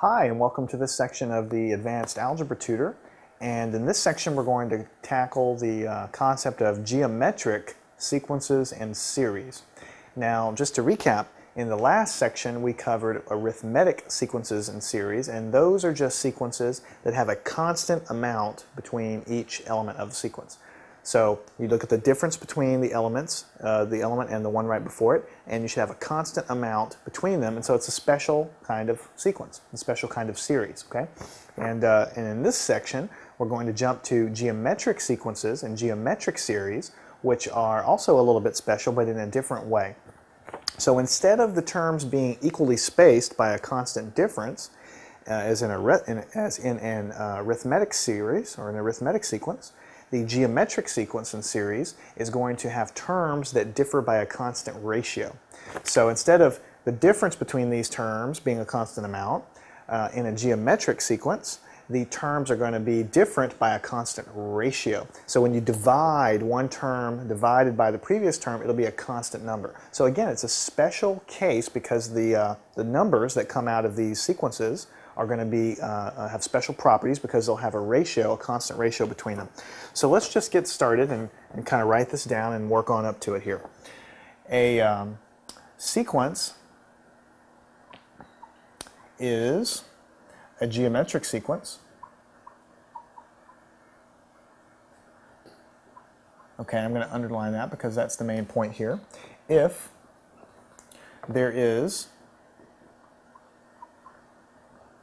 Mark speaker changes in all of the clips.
Speaker 1: Hi, and welcome to this section of the Advanced Algebra Tutor. And in this section, we're going to tackle the uh, concept of geometric sequences and series. Now, just to recap, in the last section, we covered arithmetic sequences and series, and those are just sequences that have a constant amount between each element of the sequence. So you look at the difference between the elements, uh, the element and the one right before it, and you should have a constant amount between them, and so it's a special kind of sequence, a special kind of series, okay? And, uh, and in this section, we're going to jump to geometric sequences and geometric series, which are also a little bit special, but in a different way. So instead of the terms being equally spaced by a constant difference, uh, as, in a, in, as in an uh, arithmetic series or an arithmetic sequence, the geometric sequence and series is going to have terms that differ by a constant ratio. So instead of the difference between these terms being a constant amount, uh, in a geometric sequence, the terms are going to be different by a constant ratio. So when you divide one term divided by the previous term, it'll be a constant number. So again, it's a special case because the, uh, the numbers that come out of these sequences are going to be uh, uh, have special properties because they'll have a ratio, a constant ratio between them. So let's just get started and, and kind of write this down and work on up to it here. A um, sequence is a geometric sequence. Okay, I'm going to underline that because that's the main point here. If there is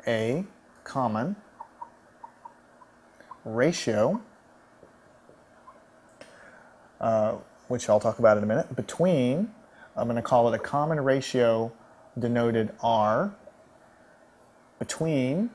Speaker 1: a common ratio, uh, which I'll talk about in a minute, between, I'm going to call it a common ratio denoted R, between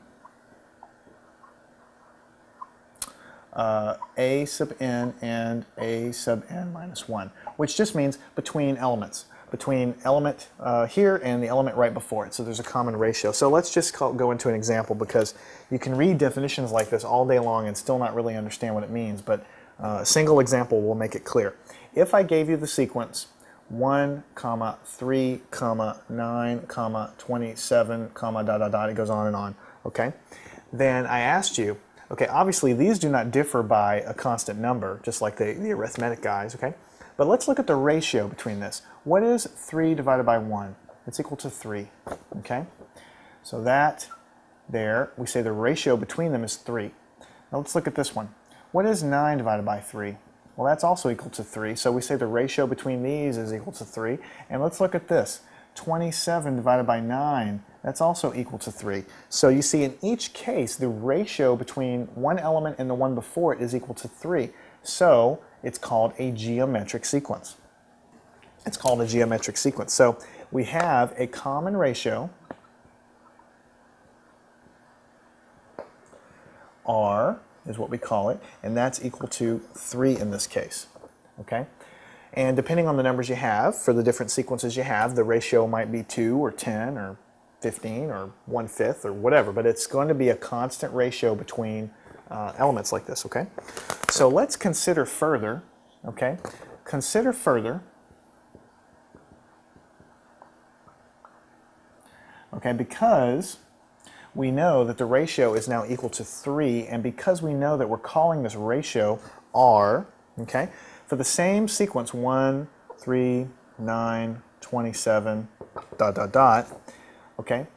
Speaker 1: uh, a sub n and a sub n minus 1, which just means between elements between element uh, here and the element right before it. So there's a common ratio. So let's just call, go into an example because you can read definitions like this all day long and still not really understand what it means, but uh, a single example will make it clear. If I gave you the sequence 1, comma, 3, comma, 9, comma, 27, comma, dot, dot, dot, it goes on and on, okay? Then I asked you, okay, obviously these do not differ by a constant number, just like the, the arithmetic guys, okay? But let's look at the ratio between this. What is 3 divided by 1? It's equal to 3, okay? So that there, we say the ratio between them is 3. Now let's look at this one. What is 9 divided by 3? Well, that's also equal to 3, so we say the ratio between these is equal to 3. And let's look at this. 27 divided by 9, that's also equal to 3. So you see in each case, the ratio between one element and the one before it is equal to 3. So it's called a geometric sequence. It's called a geometric sequence. So we have a common ratio, R is what we call it, and that's equal to 3 in this case. Okay? And depending on the numbers you have, for the different sequences you have, the ratio might be 2 or 10 or 15 or 1 fifth or whatever, but it's going to be a constant ratio between uh, elements like this, okay? So let's consider further, okay? Consider further, okay, because we know that the ratio is now equal to 3, and because we know that we're calling this ratio R, okay, for the same sequence, 1, 3, 9, 27, dot, dot, dot, okay,